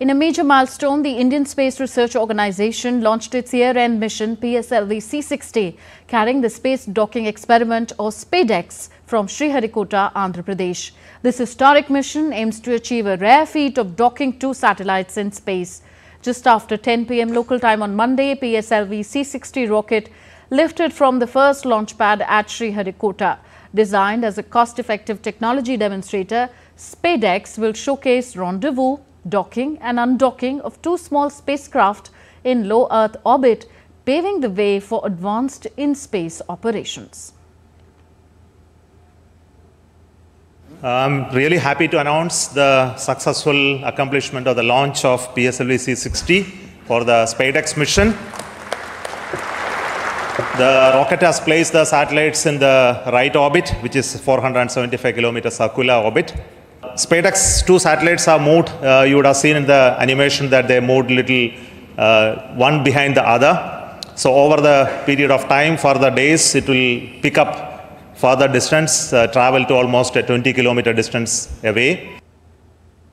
In a major milestone, the Indian Space Research Organization launched its year-end mission PSLV C-60, carrying the Space Docking Experiment or SPADEX from Sriharikota, Andhra Pradesh. This historic mission aims to achieve a rare feat of docking two satellites in space. Just after 10 pm local time on Monday, PSLV C-60 rocket lifted from the first launch pad at Sriharikota. Designed as a cost-effective technology demonstrator, SPADEX will showcase rendezvous, docking and undocking of two small spacecraft in low Earth orbit, paving the way for advanced in-space operations. I'm really happy to announce the successful accomplishment of the launch of PSLV C-60 for the SPADEX mission. The rocket has placed the satellites in the right orbit, which is 475 kilometers circular orbit. SPADEX two satellites are moved. Uh, you would have seen in the animation that they moved little uh, one behind the other. So over the period of time, for the days, it will pick up further distance, uh, travel to almost a 20 kilometer distance away.